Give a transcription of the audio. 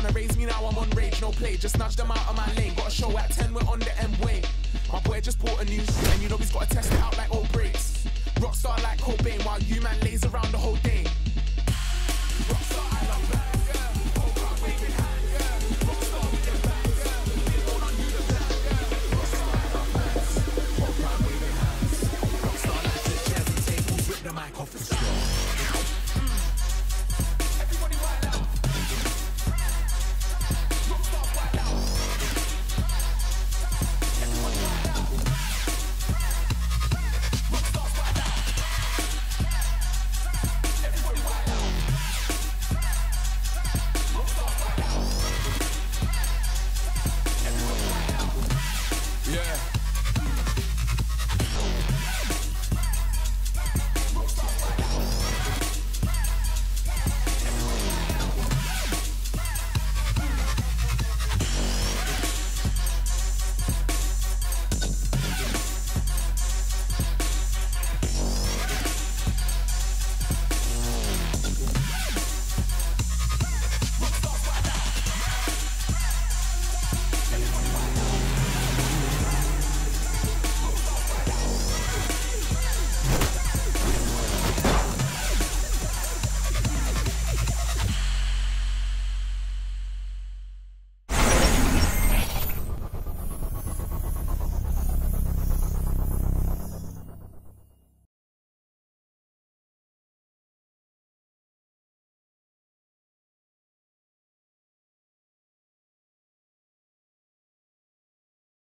can't erase me now, I'm on rage, no play. Just nudge them out of my lane. Got a show at 10, we're on the M way. My boy just bought a new and you know he's gotta test it out like old brakes. Rockstar like Cobain, while you man lays around the whole day. Yeah.